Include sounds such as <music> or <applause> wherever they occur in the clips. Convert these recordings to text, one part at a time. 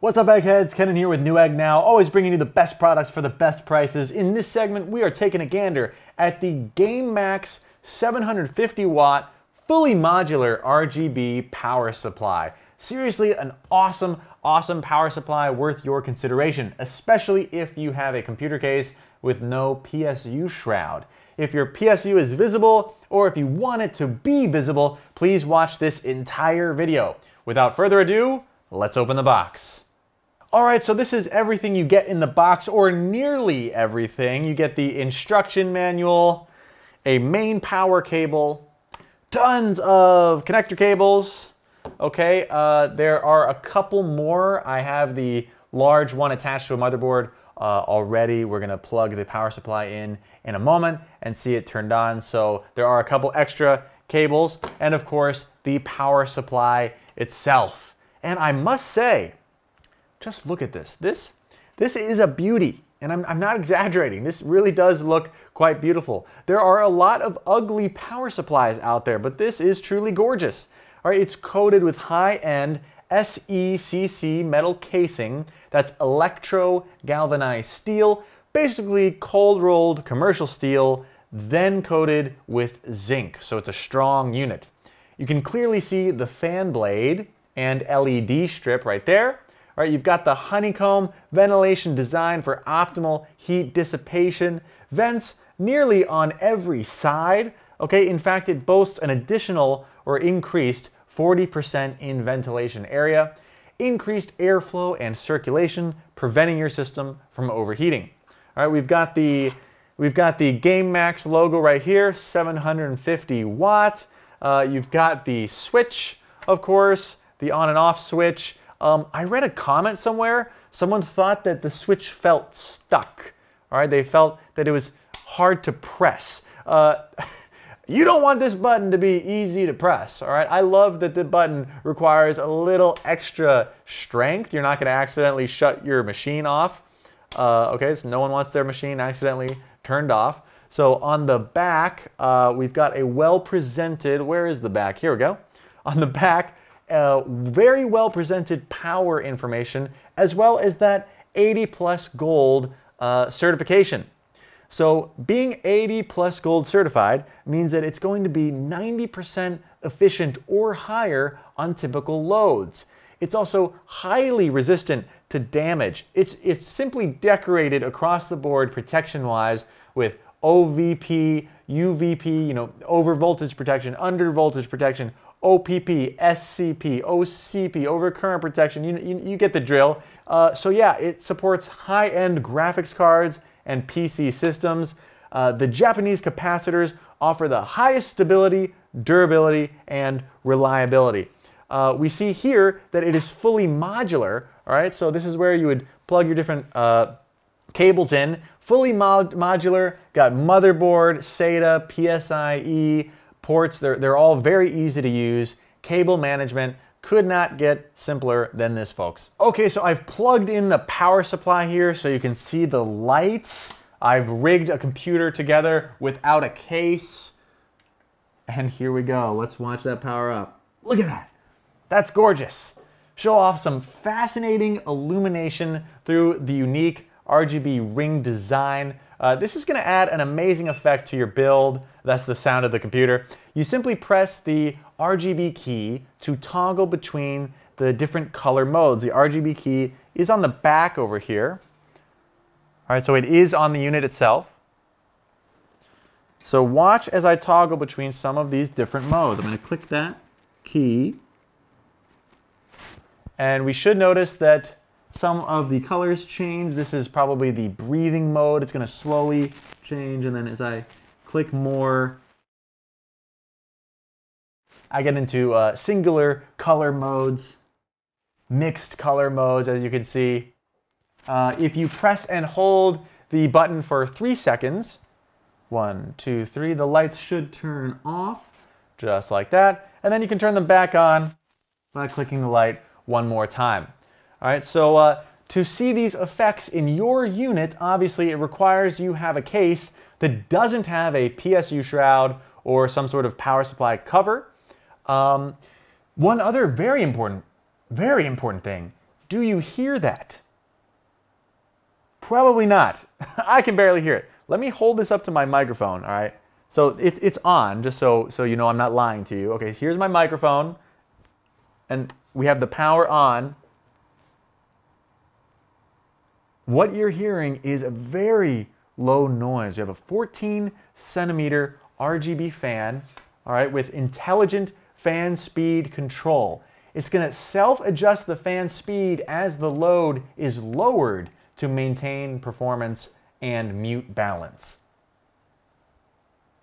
What's up, Eggheads? Kenan here with Newegg Now, always bringing you the best products for the best prices. In this segment, we are taking a gander at the GameMax 750 watt, fully modular RGB power supply. Seriously, an awesome, awesome power supply worth your consideration, especially if you have a computer case with no PSU shroud. If your PSU is visible, or if you want it to be visible, please watch this entire video. Without further ado, let's open the box. All right, so this is everything you get in the box, or nearly everything. You get the instruction manual, a main power cable, tons of connector cables. Okay, uh, there are a couple more. I have the large one attached to a motherboard uh, already. We're gonna plug the power supply in in a moment and see it turned on. So there are a couple extra cables, and of course, the power supply itself. And I must say, just look at this. This, this is a beauty. And I'm, I'm not exaggerating. This really does look quite beautiful. There are a lot of ugly power supplies out there, but this is truly gorgeous. All right, it's coated with high-end SECC metal casing that's electro galvanized steel, basically cold rolled commercial steel, then coated with zinc. So it's a strong unit. You can clearly see the fan blade and LED strip right there. All right, you've got the honeycomb ventilation design for optimal heat dissipation. Vents nearly on every side. Okay, in fact, it boasts an additional or increased 40% in ventilation area, increased airflow and circulation, preventing your system from overheating. All right, we've got the we've got the GameMax logo right here, 750 watt. Uh, you've got the switch, of course, the on and off switch. Um, I read a comment somewhere. Someone thought that the switch felt stuck. All right, they felt that it was hard to press. Uh, <laughs> you don't want this button to be easy to press. All right, I love that the button requires a little extra strength. You're not going to accidentally shut your machine off. Uh, okay, so no one wants their machine accidentally turned off. So on the back, uh, we've got a well presented. Where is the back? Here we go. On the back, uh, very well presented power information, as well as that 80 plus gold uh, certification. So being 80 plus gold certified means that it's going to be 90% efficient or higher on typical loads. It's also highly resistant to damage. It's, it's simply decorated across the board protection wise with OVP, UVP, you know, over voltage protection, under voltage protection, OPP, SCP, OCP, overcurrent protection. You, you, you get the drill. Uh, so yeah, it supports high-end graphics cards and PC systems. Uh, the Japanese capacitors offer the highest stability, durability, and reliability. Uh, we see here that it is fully modular, all right? So this is where you would plug your different uh, cables in. Fully mod modular, got motherboard, SATA, PCIe, ports. They're, they're all very easy to use. Cable management could not get simpler than this, folks. Okay, so I've plugged in the power supply here so you can see the lights. I've rigged a computer together without a case. And here we go. Let's watch that power up. Look at that. That's gorgeous. Show off some fascinating illumination through the unique RGB ring design. Uh, this is going to add an amazing effect to your build. That's the sound of the computer. You simply press the RGB key to toggle between the different color modes. The RGB key is on the back over here. All right, so it is on the unit itself. So watch as I toggle between some of these different modes. I'm going to click that key. And we should notice that some of the colors change. This is probably the breathing mode. It's going to slowly change. And then as I click more, I get into uh, singular color modes, mixed color modes, as you can see. Uh, if you press and hold the button for three seconds, one, two, three, the lights should turn off, just like that. And then you can turn them back on by clicking the light one more time. All right, so uh, to see these effects in your unit, obviously it requires you have a case that doesn't have a PSU shroud or some sort of power supply cover. Um, one other very important, very important thing, Do you hear that? Probably not. <laughs> I can barely hear it. Let me hold this up to my microphone, all right? So it's, it's on, just so, so you know I'm not lying to you. Okay, here's my microphone, and we have the power on. What you're hearing is a very low noise. You have a 14 centimeter RGB fan, all right, with intelligent fan speed control. It's going to self-adjust the fan speed as the load is lowered to maintain performance and mute balance.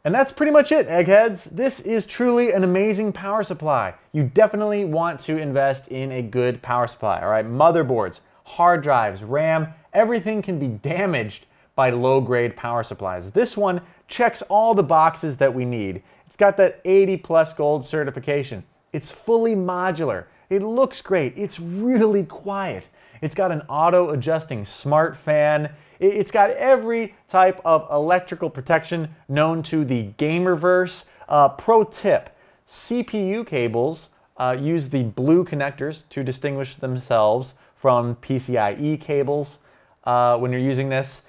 And that's pretty much it, eggheads. This is truly an amazing power supply. You definitely want to invest in a good power supply, all right? Motherboards, hard drives, RAM, everything can be damaged by low-grade power supplies. This one checks all the boxes that we need. It's got that 80 plus gold certification. It's fully modular. It looks great. It's really quiet. It's got an auto-adjusting smart fan. It's got every type of electrical protection known to the gamerverse. Uh, pro tip, CPU cables uh, use the blue connectors to distinguish themselves from PCIe cables uh, when you're using this.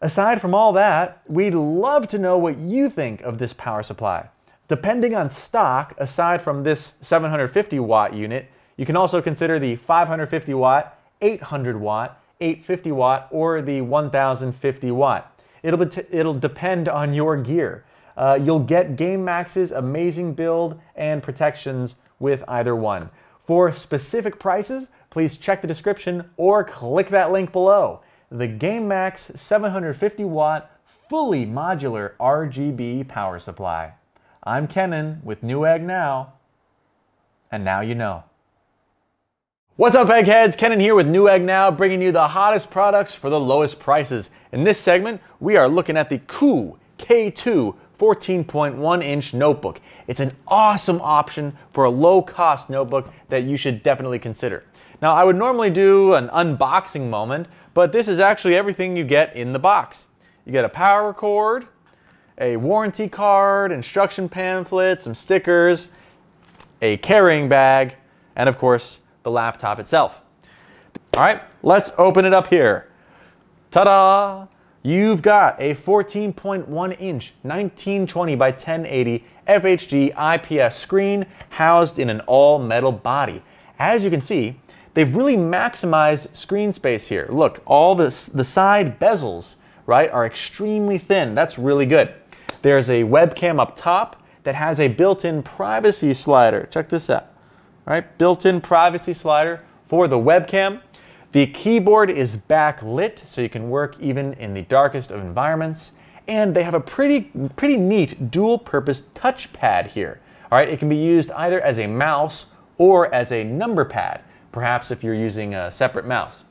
Aside from all that, we'd love to know what you think of this power supply. Depending on stock, aside from this 750 watt unit, you can also consider the 550 watt, 800 watt, 850 watt, or the 1050 watt. It'll, it'll depend on your gear. Uh, you'll get GameMax's amazing build and protections with either one. For specific prices, please check the description or click that link below. The GameMax 750 watt fully modular RGB power supply. I'm Kenan with Newegg Now, and now you know. What's up, eggheads? Kenan here with Newegg Now, bringing you the hottest products for the lowest prices. In this segment, we are looking at the Kuu K2 14.1 inch notebook. It's an awesome option for a low cost notebook that you should definitely consider. Now, I would normally do an unboxing moment, but this is actually everything you get in the box. You get a power cord, a warranty card, instruction pamphlet, some stickers, a carrying bag, and of course, the laptop itself. All right, let's open it up here. Ta-da! You've got a 14.1 inch 1920 by 1080 FHD IPS screen housed in an all metal body. As you can see, they've really maximized screen space here. Look, all the, the side bezels, right, are extremely thin. That's really good. There's a webcam up top that has a built-in privacy slider. Check this out right? Built-in privacy slider for the webcam. The keyboard is backlit, so you can work even in the darkest of environments. And they have a pretty, pretty neat dual-purpose touchpad here. All right, it can be used either as a mouse or as a number pad, perhaps if you're using a separate mouse.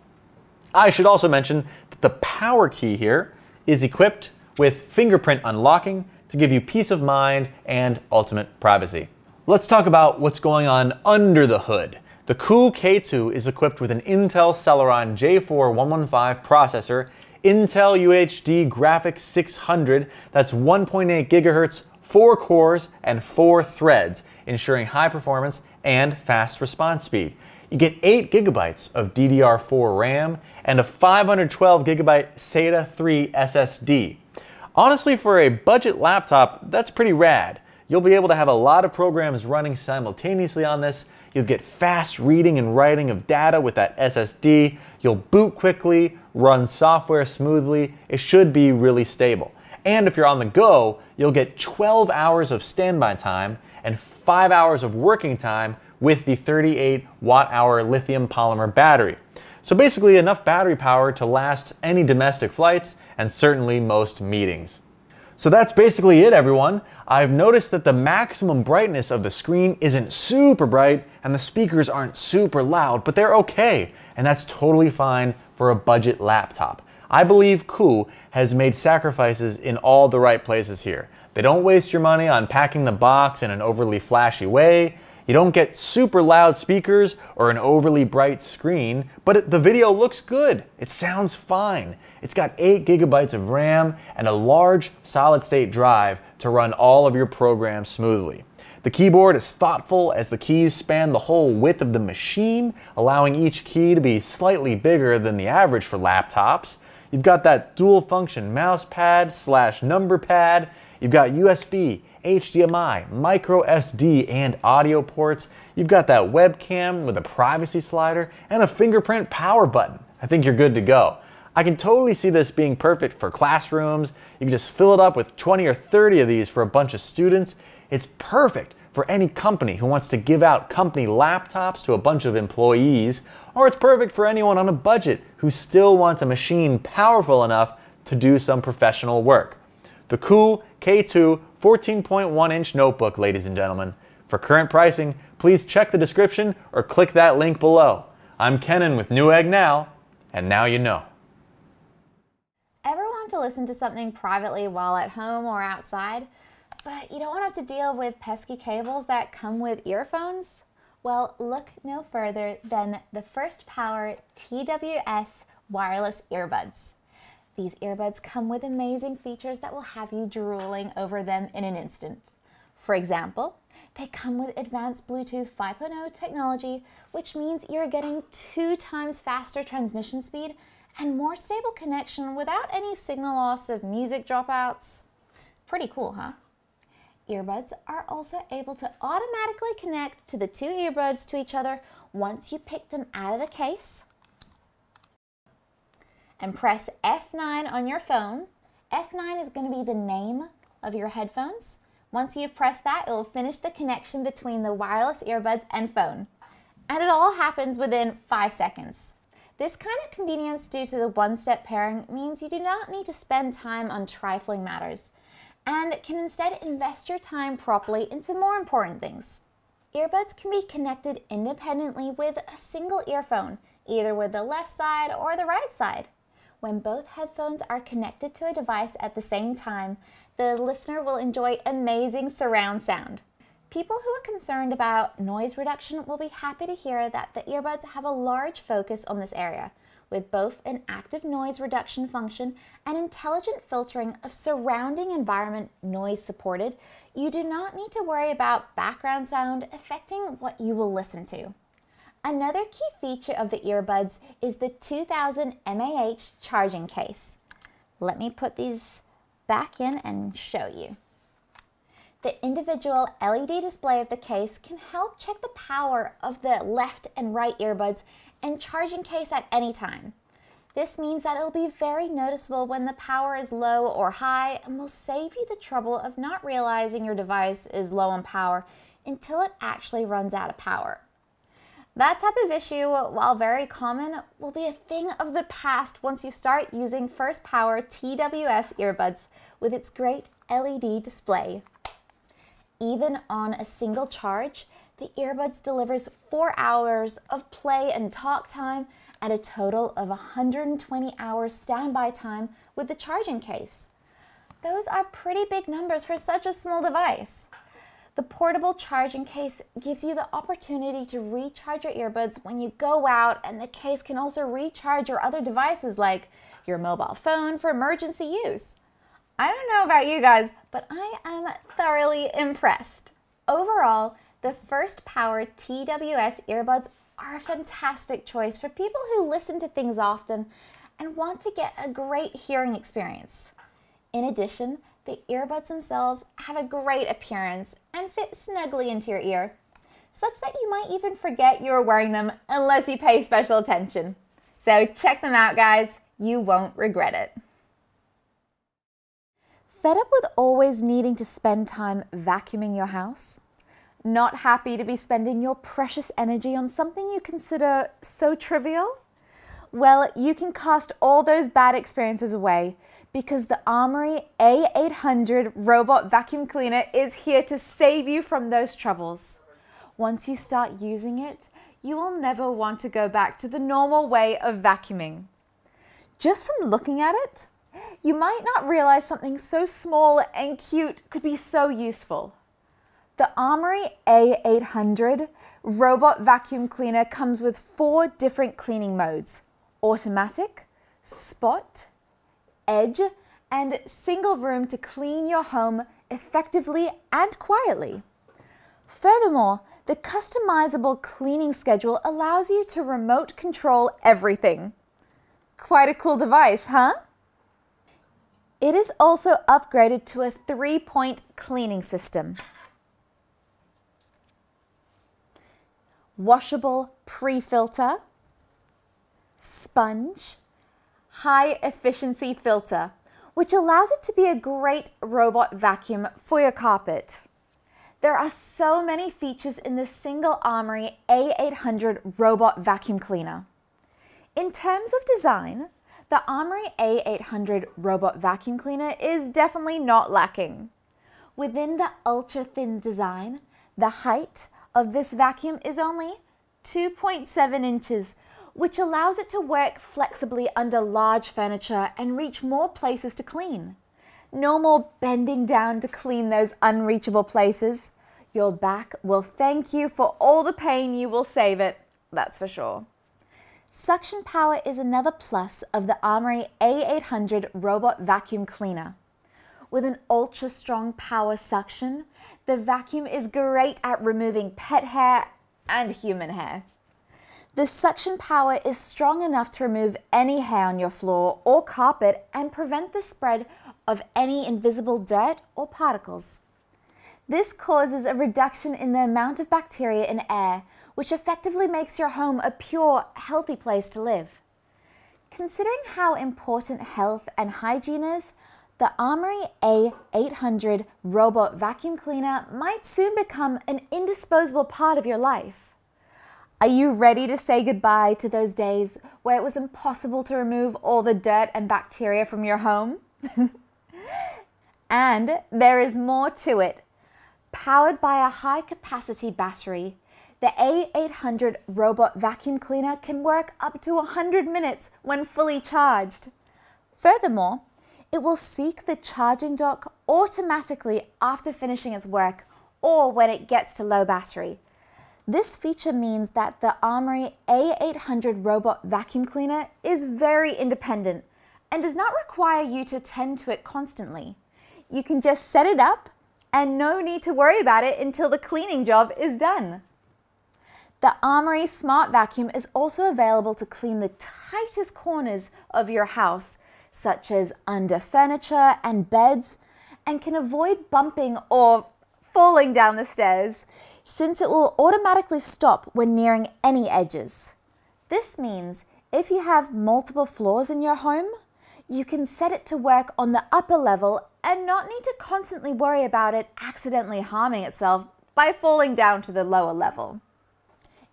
I should also mention that the power key here is equipped with fingerprint unlocking to give you peace of mind and ultimate privacy. Let's talk about what's going on under the hood. The Kuu K2 is equipped with an Intel Celeron J4115 processor, Intel UHD Graphics 600, that's 1.8 gigahertz, 4 cores, and 4 threads, ensuring high performance and fast response speed. You get 8 gigabytes of DDR4 RAM and a 512 gigabyte SATA 3 SSD. Honestly, for a budget laptop, that's pretty rad. You'll be able to have a lot of programs running simultaneously on this. You'll get fast reading and writing of data with that SSD. You'll boot quickly, run software smoothly. It should be really stable. And if you're on the go, you'll get 12 hours of standby time and 5 hours of working time with the 38 watt hour lithium polymer battery. So basically enough battery power to last any domestic flights and certainly most meetings. So that's basically it everyone. I've noticed that the maximum brightness of the screen isn't super bright and the speakers aren't super loud, but they're okay, and that's totally fine for a budget laptop. I believe Kuu has made sacrifices in all the right places here. They don't waste your money on packing the box in an overly flashy way. You don't get super loud speakers or an overly bright screen, but the video looks good. It sounds fine. It's got 8 gigabytes of RAM and a large solid state drive to run all of your programs smoothly. The keyboard is thoughtful as the keys span the whole width of the machine, allowing each key to be slightly bigger than the average for laptops. You've got that dual function mouse pad slash number pad. You've got USB, HDMI, micro SD, and audio ports. You've got that webcam with a privacy slider and a fingerprint power button. I think you're good to go. I can totally see this being perfect for classrooms. You can just fill it up with 20 or 30 of these for a bunch of students. It's perfect for any company who wants to give out company laptops to a bunch of employees, or it's perfect for anyone on a budget who still wants a machine powerful enough to do some professional work. The cool K2 14.1 inch notebook, ladies and gentlemen. For current pricing, please check the description or click that link below. I'm Kenan with Newegg Now, and now you know. Ever want to listen to something privately while at home or outside, but you don't want to have to deal with pesky cables that come with earphones? Well, look no further than the FirstPower TWS wireless earbuds. These earbuds come with amazing features that will have you drooling over them in an instant. For example, they come with advanced Bluetooth 5.0 technology, which means you're getting two times faster transmission speed and more stable connection without any signal loss of music dropouts. Pretty cool, huh? Earbuds are also able to automatically connect to the two earbuds to each other once you pick them out of the case and press F9 on your phone. F9 is going to be the name of your headphones. Once you've pressed that, it will finish the connection between the wireless earbuds and phone. And it all happens within five seconds. This kind of convenience due to the one-step pairing means you do not need to spend time on trifling matters and can instead invest your time properly into more important things. Earbuds can be connected independently with a single earphone, either with the left side or the right side. When both headphones are connected to a device at the same time, the listener will enjoy amazing surround sound. People who are concerned about noise reduction will be happy to hear that the earbuds have a large focus on this area, with both an active noise reduction function and intelligent filtering of surrounding environment noise supported, you do not need to worry about background sound affecting what you will listen to. Another key feature of the earbuds is the 2000 mAh charging case. Let me put these back in and show you. The individual LED display of the case can help check the power of the left and right earbuds and charging case at any time. This means that it'll be very noticeable when the power is low or high and will save you the trouble of not realizing your device is low on power until it actually runs out of power. That type of issue, while very common, will be a thing of the past once you start using FirstPower TWS earbuds with its great LED display. Even on a single charge, the earbuds delivers 4 hours of play and talk time and a total of 120 hours standby time with the charging case. Those are pretty big numbers for such a small device. The portable charging case gives you the opportunity to recharge your earbuds when you go out and the case can also recharge your other devices like your mobile phone for emergency use. I don't know about you guys, but I am thoroughly impressed. Overall, the FirstPower TWS earbuds are a fantastic choice for people who listen to things often and want to get a great hearing experience. In addition, the earbuds themselves have a great appearance and fit snugly into your ear, such that you might even forget you're wearing them unless you pay special attention. So check them out, guys. You won't regret it. Fed up with always needing to spend time vacuuming your house? Not happy to be spending your precious energy on something you consider so trivial? Well, you can cast all those bad experiences away because the Amarey A800 robot vacuum cleaner is here to save you from those troubles. Once you start using it, you will never want to go back to the normal way of vacuuming. Just from looking at it, you might not realize something so small and cute could be so useful. The Amarey A800 robot vacuum cleaner comes with four different cleaning modes automatic, spot, edge, and single room to clean your home effectively and quietly. Furthermore, the customizable cleaning schedule allows you to remote control everything. Quite a cool device, huh? It is also upgraded to a three point cleaning system. Washable pre filter, sponge, high efficiency filter, which allows it to be a great robot vacuum for your carpet. There are so many features in the single Amarey A800 robot vacuum cleaner. In terms of design, the Amarey A800 robot vacuum cleaner is definitely not lacking. Within the ultra thin design, the height of this vacuum is only 2.7 inches, which allows it to work flexibly under large furniture and reach more places to clean. No more bending down to clean those unreachable places. Your back will thank you for all the pain you will save it, that's for sure. Suction power is another plus of the Amarey A800 robot vacuum cleaner. With an ultra strong power suction, the vacuum is great at removing pet hair and human hair. The suction power is strong enough to remove any hair on your floor or carpet and prevent the spread of any invisible dirt or particles. This causes a reduction in the amount of bacteria in air, which effectively makes your home a pure, healthy place to live. Considering how important health and hygiene is, the Amarey A800 robot vacuum cleaner might soon become an indisposable part of your life. Are you ready to say goodbye to those days where it was impossible to remove all the dirt and bacteria from your home? <laughs> and there is more to it. Powered by a high capacity battery, the A800 robot vacuum cleaner can work up to 100 minutes when fully charged. Furthermore, it will seek the charging dock automatically after finishing its work or when it gets to low battery. This feature means that the Amarey A800 robot vacuum cleaner is very independent and does not require you to tend to it constantly. You can just set it up and no need to worry about it until the cleaning job is done. The Amarey Smart Vacuum is also available to clean the tightest corners of your house, such as under furniture and beds, and can avoid bumping or falling down the stairs, since it will automatically stop when nearing any edges. This means if you have multiple floors in your home, you can set it to work on the upper level and not need to constantly worry about it accidentally harming itself by falling down to the lower level.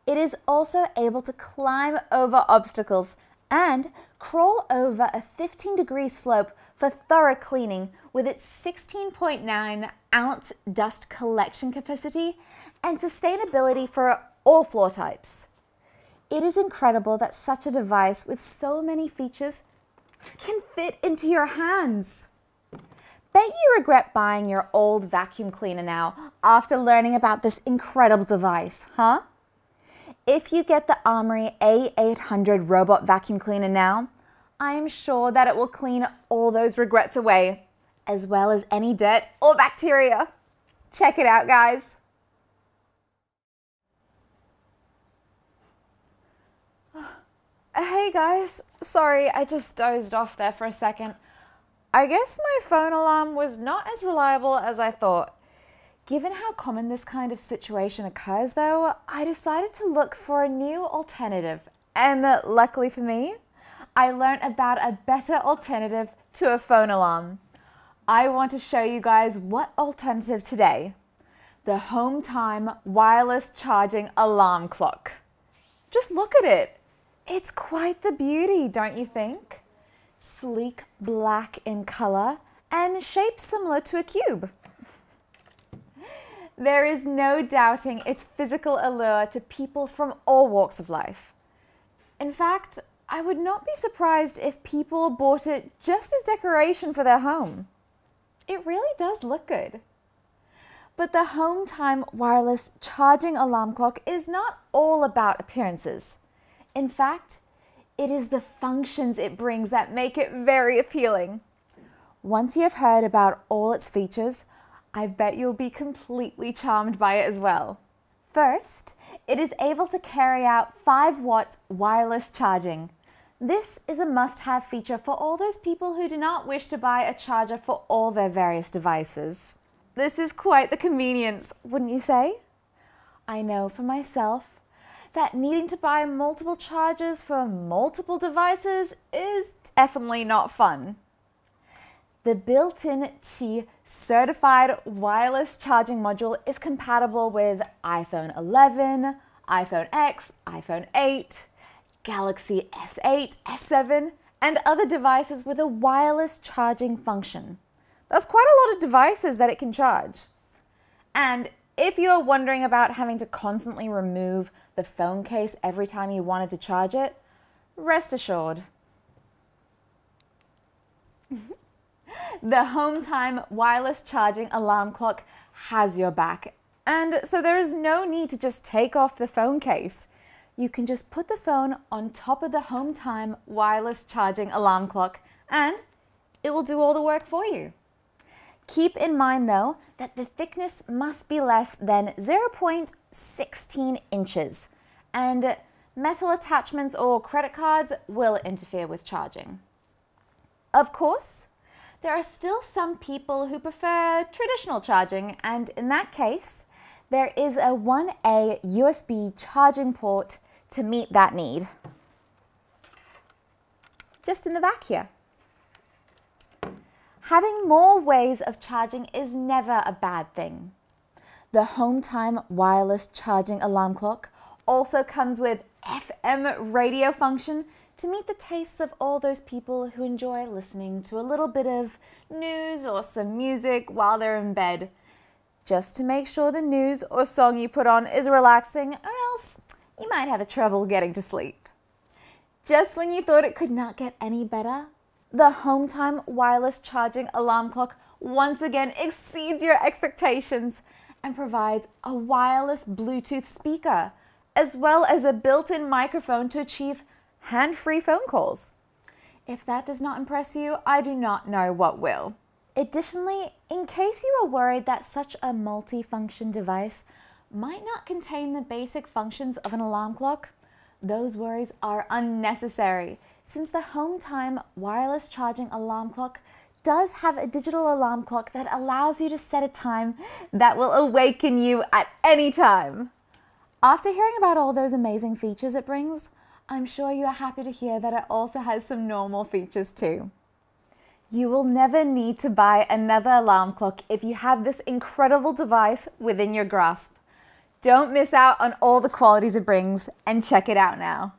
It is also able to climb over obstacles and crawl over a 15 degree slope for thorough cleaning with its 16.9 ounce dust collection capacity and sustainability for all floor types. It is incredible that such a device with so many features can fit into your hands. Bet you regret buying your old vacuum cleaner now after learning about this incredible device, huh? If you get the Amarey A800 robot vacuum cleaner now, I am sure that it will clean all those regrets away, as well as any dirt or bacteria. Check it out, guys. Hey guys, sorry, I just dozed off there for a second. I guess my phone alarm was not as reliable as I thought. Given how common this kind of situation occurs, though, I decided to look for a new alternative. And luckily for me, I learned about a better alternative to a phone alarm. I want to show you guys what alternative today the Homtime wireless charging alarm clock. Just look at it. It's quite the beauty, don't you think? Sleek black in color and shaped similar to a cube. <laughs> There is no doubting its physical allure to people from all walks of life. In fact, I would not be surprised if people bought it just as decoration for their home. It really does look good. But the Homtime wireless charging alarm clock is not all about appearances. In fact, it is the functions it brings that make it very appealing. Once you have heard about all its features, I bet you'll be completely charmed by it as well. First, it is able to carry out 5 watts wireless charging. This is a must have feature for all those people who do not wish to buy a charger for all their various devices. This is quite the convenience, wouldn't you say? I know for myself that needing to buy multiple chargers for multiple devices is definitely not fun. The built in Qi certified wireless charging module is compatible with iPhone 11, iPhone X, iPhone 8, Galaxy S8, S7, and other devices with a wireless charging function. That's quite a lot of devices that it can charge. And if you're wondering about having to constantly remove the phone case every time you wanted to charge it, rest assured. <laughs> the Homtime wireless charging alarm clock has your back. And so there is no need to just take off the phone case. You can just put the phone on top of the Homtime wireless charging alarm clock and it will do all the work for you. Keep in mind though that the thickness must be less than 0.16 inches and metal attachments or credit cards will interfere with charging. Of course, there are still some people who prefer traditional charging and in that case, there is a 1A USB charging port to meet that need. Just in the back here. Having more ways of charging is never a bad thing. The Homtime wireless charging alarm clock also comes with FM radio function to meet the tastes of all those people who enjoy listening to a little bit of news or some music while they're in bed. Just to make sure the news or song you put on is relaxing, or else you might have a trouble getting to sleep. Just when you thought it could not get any better, the Homtime wireless charging alarm clock once again exceeds your expectations and provides a wireless Bluetooth speaker, as well as a built in microphone to achieve hand free phone calls. If that does not impress you, I do not know what will. Additionally, in case you are worried that such a multi-function device might not contain the basic functions of an alarm clock, those worries are unnecessary since the Homtime wireless charging alarm clock does have a digital alarm clock that allows you to set a time that will awaken you at any time. After hearing about all those amazing features it brings, I'm sure you are happy to hear that it also has some normal features too. You will never need to buy another alarm clock if you have this incredible device within your grasp. Don't miss out on all the qualities it brings and check it out now.